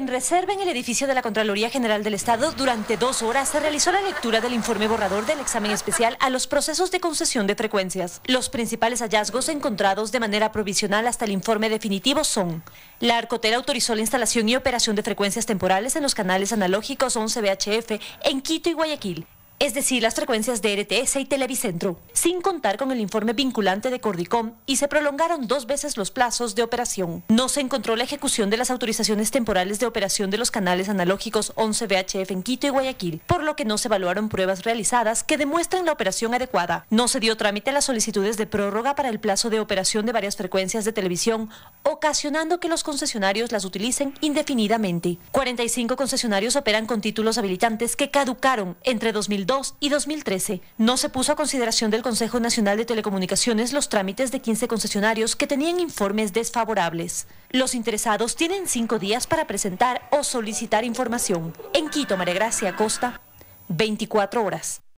En reserva en el edificio de la Contraloría General del Estado, durante dos horas se realizó la lectura del informe borrador del examen especial a los procesos de concesión de frecuencias. Los principales hallazgos encontrados de manera provisional hasta el informe definitivo son la Arcotel autorizó la instalación y operación de frecuencias temporales en los canales analógicos 11 VHF en Quito y Guayaquil, es decir, las frecuencias de RTS y Televicentro, sin contar con el informe vinculante de Cordicom y se prolongaron dos veces los plazos de operación. No se encontró la ejecución de las autorizaciones temporales de operación de los canales analógicos 11 VHF en Quito y Guayaquil, por lo que no se evaluaron pruebas realizadas que demuestren la operación adecuada. No se dio trámite a las solicitudes de prórroga para el plazo de operación de varias frecuencias de televisión, ocasionando que los concesionarios las utilicen indefinidamente. 45 concesionarios operan con títulos habilitantes que caducaron entre 2002 y 2013. No se puso a consideración del Consejo Nacional de Telecomunicaciones los trámites de 15 concesionarios que tenían informes desfavorables. Los interesados tienen cinco días para presentar o solicitar información. En Quito, María Gracia Costa, 24 horas.